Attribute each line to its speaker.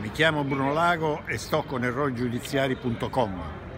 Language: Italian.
Speaker 1: Mi chiamo Bruno Lago e sto con errorgiudiziari.com.